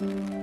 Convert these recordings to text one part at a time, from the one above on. Thank you.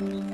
mm you.